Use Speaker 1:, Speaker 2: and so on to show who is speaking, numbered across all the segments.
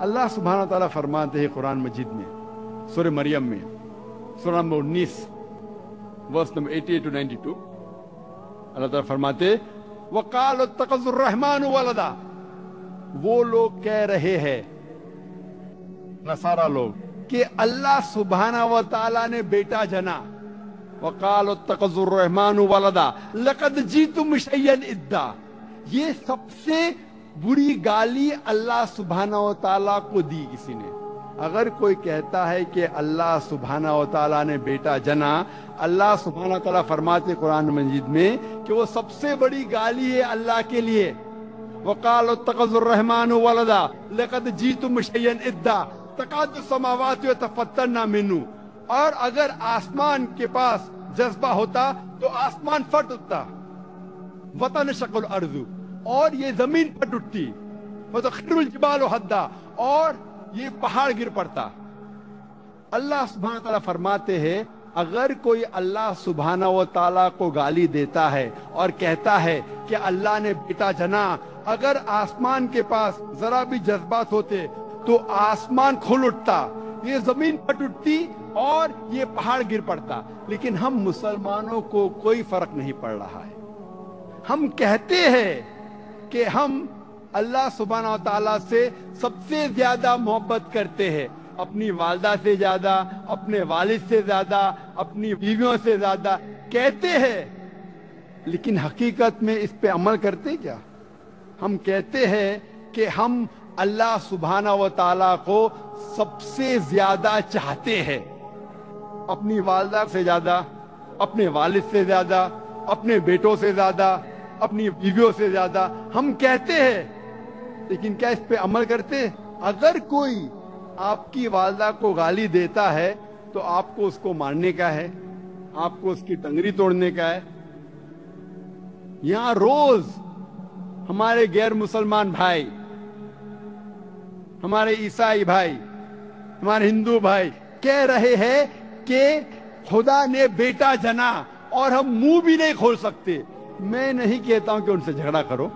Speaker 1: اللہ سبحانہ تعالیٰ فرماتے ہیں قرآن مجید میں، سورہ مریم میں، سورہ نمبر انیس، verse number eighty two ninety two اللہ تعالیٰ فرماتے وقال اتقذ الرحمن ولدا۔ وہ لوگ کہہ رہے ہیں، نصارہ لوگ، کہ اللہ سبحانہ و تعالیٰ نے بیٹا جنا۔ وقال اتقذ الرحمن ولدا۔ لقد جیتم شیئن ادا یہ سب سے بری گالی اللہ سبحانہ و تعالیٰ کو دی کسی نے۔ اگر کوئی کہتا ہے کہ اللہ سبحانہ و تعالیٰ نے بیٹا جنا، اللہ سبحانہ و تعالیٰ فرماتے قرآن مجید میں کہ وہ سب سے بڑی گالی ہے اللہ کے لیے۔ وقال اتقذ الرحمن ولدا، لقد جیتم شیئن ادا تقاد السماوات یتفطرن منه اور اگر آسمان کے پاس جذبہ ہوتا تو آسمان پھٹ اٹھتا۔ وطن شکل ارض اور یہ زمین پھٹ اٹھتی الجبال حدا اور یہ پہاڑ گر پڑتا۔ اللہ سبحانہ تعالیٰ فرماتے ہیں، اگر کوئی اللہ سبحانہ و تعالیٰ کو گالی دیتا ہے اور کہتا ہے کہ اللہ نے بیٹا جنا، اگر آسمان کے پاس ذرا بھی جذبات ہوتے تو آسمان کھل اٹھتا۔ یہ زمین پٹ اٹھتی اور یہ پہاڑ گر پڑتا۔ لیکن ہم مسلمانوں کو کوئی فرق نہیں پڑ رہا ہے۔ ہم کہتے ہیں کہ ہم اللہ سبحانہ و تعالیٰ سے سب سے زیادہ محبت کرتے ہیں۔ اپنی والدہ سے زیادہ، اپنے والد سے زیادہ، اپنی بیویوں سے زیادہ کہتے ہیں۔ لیکن حقیقت میں اس پہ عمل کرتے کیا؟ ہم کہتے ہیں کہ ہم اللہ سبحانہ و تعالیٰ کو سب سے زیادہ چاہتے ہیں۔ اپنی والدہ سے زیادہ، اپنے والد سے زیادہ، اپنے بیٹوں سے زیادہ اپنی بیویوں سے زیادہ ہم کہتے ہیں، لیکن کیا اس پہ عمل کرتے اگر کوئی آپ کی والدہ کو گالی دیتا ہے، تو آپ کو اس کو مارنے کا ہے، آپ کو اس کی ٹنگری توڑنے کا ہے۔ یہاں روز ہمارے غیر مسلمان بھائی، ہمارے عیسائی بھائی، ہمارے ہندو بھائی کہہ رہے ہیں کہ خدا نے بیٹا جنا اور ہم منہ بھی نہیں کھول سکتے۔ میں نہیں کہتا ہوں کہ ان سے جھگڑا کرو۔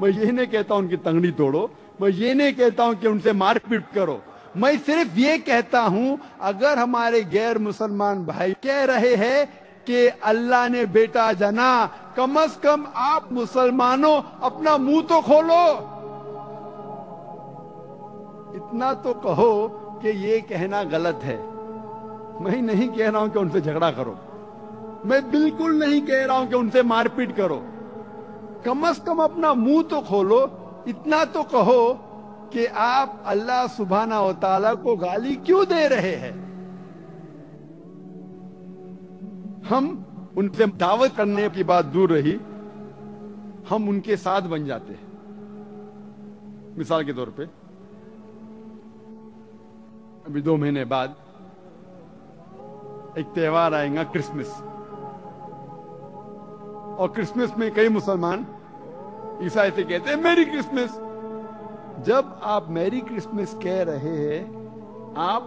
Speaker 1: میں یہ نہیں کہتا ہوں ان کی تنگڑی توڑو۔ میں یہ نہیں کہتا ہوں کہ ان سے مار پیٹ کرو۔ میں صرف یہ کہتا ہوں، اگر ہمارے غیر مسلمان بھائی کہہ رہے ہیں کہ اللہ نے بیٹا جنا، کم از کم آپ مسلمانوں اپنا منہ تو کھولو۔ اتنا تو کہو کہ یہ کہنا غلط ہے۔ میں نہیں کہہ رہا ہوں کہ ان سے جھگڑا کرو۔ میں بالکل نہیں کہہ رہا ہوں کہ ان سے مار پیٹ کرو۔ کم از کم اپنا منہ تو کھولو، اتنا تو کہو کہ آپ اللہ سبحانہ و تعالی کو گالی کیوں دے رہے ہیں؟ ہم ان سے دعوت کرنے کی بات دور رہی، ہم ان کے ساتھ بن جاتے ہیں۔ مثال کے طور پہ، ابھی دو مہینے بعد ایک تہوار آئے گا کرسمس۔ اور کرسمس میں کئی مسلمان عیسائی سے کہتے ہیں میری کرسمس جب آپ میری کرسمس کہہ رہے ہیں، آپ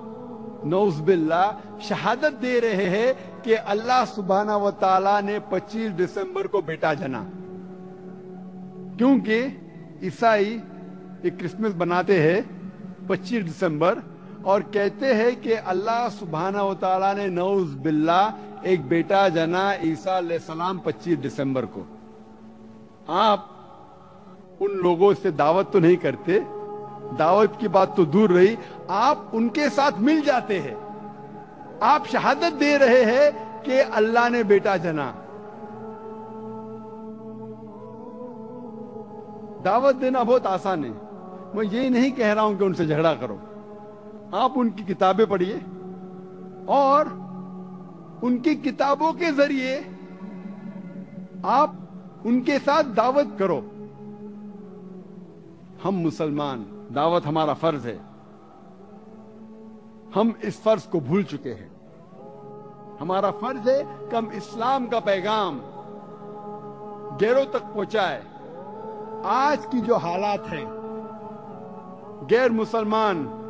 Speaker 1: نوز باللہ شہادت دے رہے ہیں کہ اللہ سبحانہ و تعالی نے پچیس دسمبر کو بیٹا جنا کیونکہ عیسائی ایک کرسمس بناتے ہیں پچیس دسمبر اور کہتے ہیں کہ اللہ سبحانہ و تعالی نے نوز باللہ ایک بیٹا جنا عیسیٰ علیہ السلام پچیس دسمبر کو۔ آپ ان لوگوں سے دعوت تو نہیں کرتے، دعوت کی بات تو دور رہی، آپ ان کے ساتھ مل جاتے ہیں۔ آپ شہادت دے رہے ہیں کہ اللہ نے بیٹا جنا۔ دعوت دینا بہت آسان ہے۔ میں یہی نہیں کہہ رہا ہوں کہ ان سے جھگڑا کرو۔ آپ ان کی کتابیں پڑھیے اور ان کی کتابوں کے ذریعے آپ ان کے ساتھ دعوت کرو۔ ہم مسلمان، دعوت ہمارا فرض ہے۔ ہم اس فرض کو بھول چکے ہیں۔ ہمارا فرض ہے کہ ہم اسلام کا پیغام گیروں تک پہنچائے۔ آج کی جو حالات ہیں، غیر مسلمان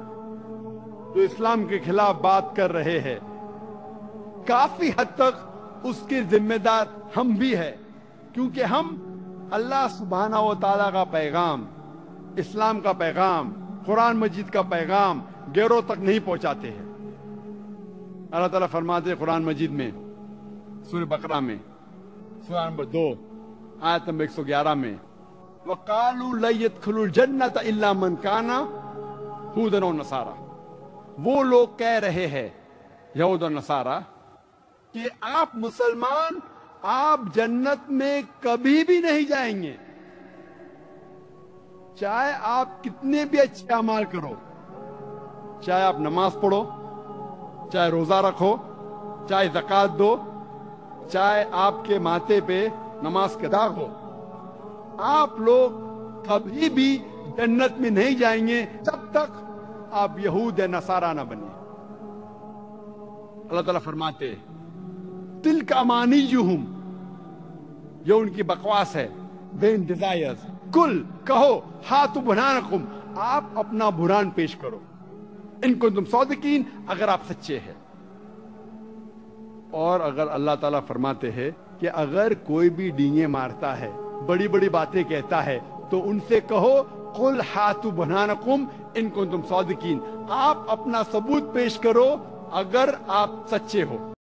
Speaker 1: جو اسلام کے خلاف بات کر رہے ہیں۔ کافی حد تک اس کی ذمہ دار ہم بھی ہے کیونکہ ہم اللہ سبحانہ و تعالیٰ کا پیغام، اسلام کا پیغام، قرآن مجید کا پیغام گیروں تک نہیں پہنچاتے ہیں۔ اللہ تعالیٰ فرماتے ہیں قرآن مجید میں، سورہ بقرہ میں، سورہ نمبر دو، آیت نمبر ایک سو گیارہ میں، وَقَالُوا لَن الْجَنَّةَ إِلَّا مَنْ كَانَ هُودًا وَنَصَارَى وہ لوگ کہہ رہے ہیں، یہود و نصارہ، کہ آپ مسلمان آپ جنت میں کبھی بھی نہیں جائیں گے۔ چاہے آپ کتنے بھی اچھے اعمال کرو، چاہے آپ نماز پڑھو، چاہے روزہ رکھو، چاہے زکات دو، چاہے آپ کے ماتھے پہ نماز کے داغ ہو، آپ لوگ کبھی بھی جنت میں نہیں جائیں گے جب تک آپ یہود نصارہ نہ بنے اللہ تعالیٰ فرماتے دل کا مانی یہ ان کی بکواس ہے۔ بین ڈیزائر کل کہو ہاتھ بنانکم آپ اپنا بران پیش کرو۔ ان کو تم صادقین اگر آپ سچے ہیں۔ اور اگر اللہ تعالیٰ فرماتے ہیں کہ اگر کوئی بھی ڈینگے مارتا ہے بڑی بڑی باتیں کہتا ہے تو ان سے کہو، قل ہاتھ بنانکم ان کو تم صادقین آپ اپنا ثبوت پیش کرو اگر آپ سچے ہو۔